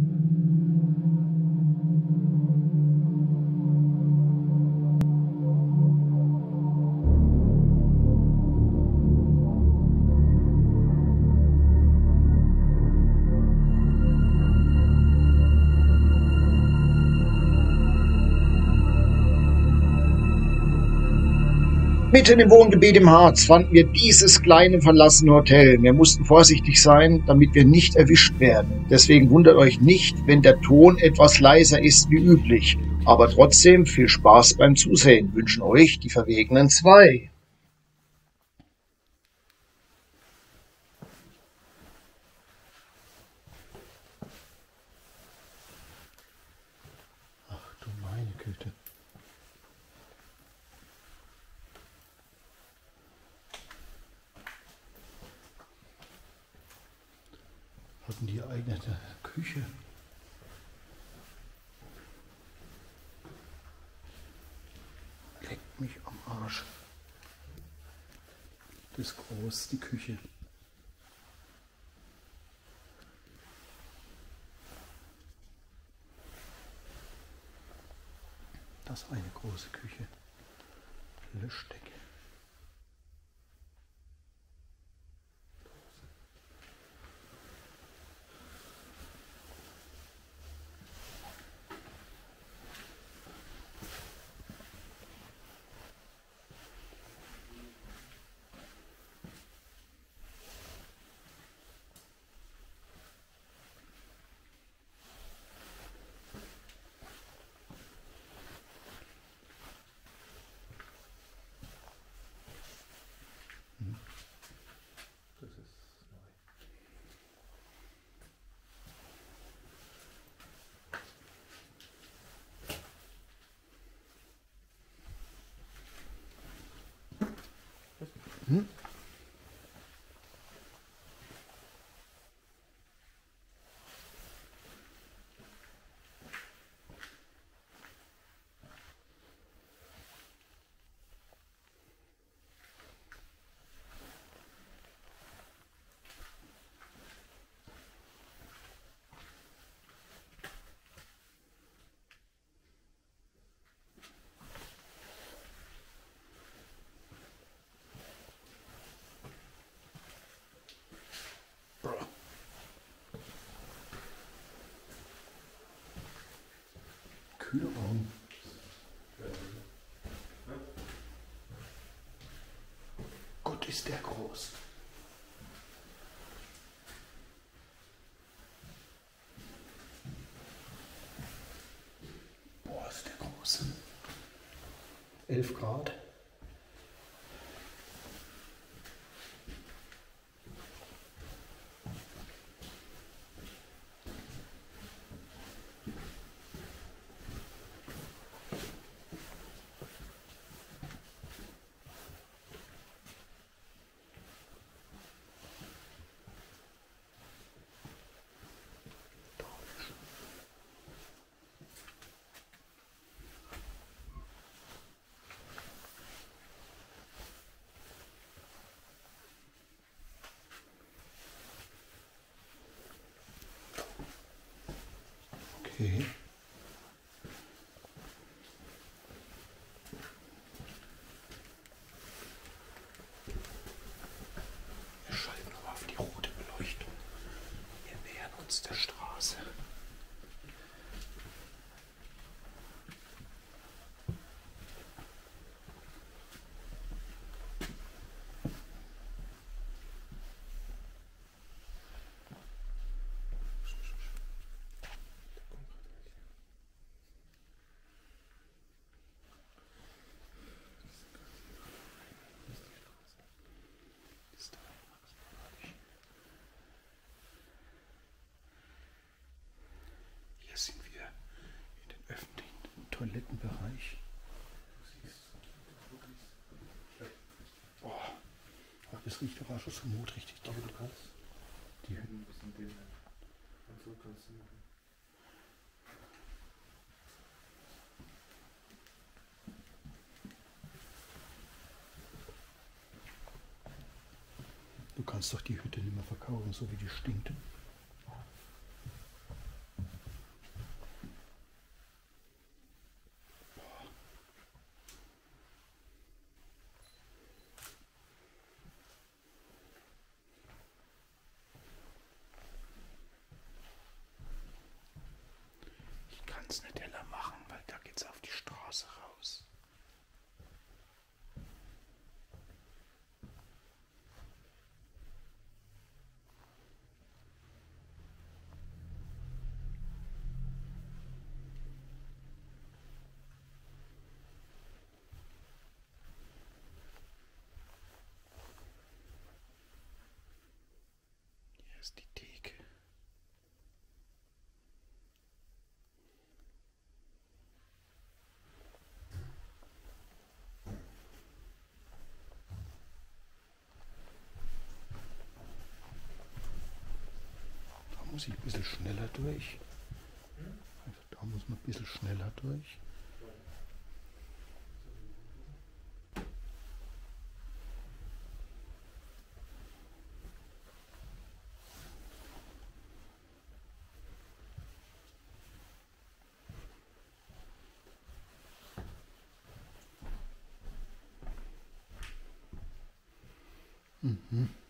Mm-hmm. Mitten im Wohngebiet im Harz fanden wir dieses kleine verlassene Hotel. Wir mussten vorsichtig sein, damit wir nicht erwischt werden. Deswegen wundert euch nicht, wenn der Ton etwas leiser ist wie üblich. Aber trotzdem viel Spaß beim Zusehen wünschen euch die verwegenen zwei. Mich am Arsch. Das ist groß, die Küche. Das ist eine große Küche. Löschdecke. Hmm? Kühlraum. Gott ist der groß. Boah, ist der groß. 11 Grad. Okay. Wir schalten aber auf die rote Beleuchtung. Wir nähern uns der Straße. Hier sind wir in den öffentlichen Toilettenbereich. Boah, das riecht aber schon so mutrig. Die, Aber du kannst die, ein bisschen den und so kannst du machen. du kannst doch die Hütte nicht mehr verkaufen, so wie die stinkt. Ist die Theke. Da muss ich ein bisschen schneller durch. Also da muss man ein bisschen schneller durch. Ich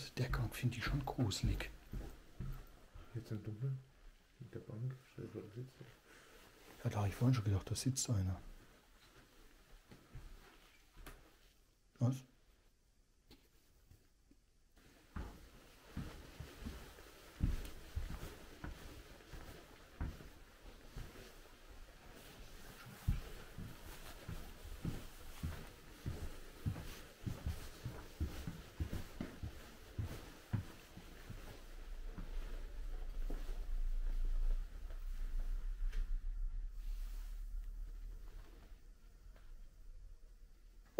Also der Gang finde ich schon gruselig. Jetzt im Dunkeln. Mit der Bank. Stell dir vor, da sitzt. Ja, da habe ich vorhin schon gedacht, da sitzt einer. Was?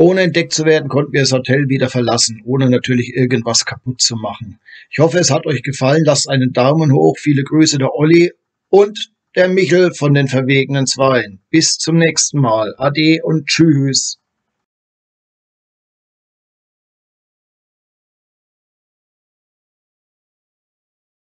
Ohne entdeckt zu werden, konnten wir das Hotel wieder verlassen, ohne natürlich irgendwas kaputt zu machen. Ich hoffe, es hat euch gefallen. Lasst einen Daumen hoch. Viele Grüße der Olli und der Michel von den verwegenen Zweien. Bis zum nächsten Mal. Ade und tschüss.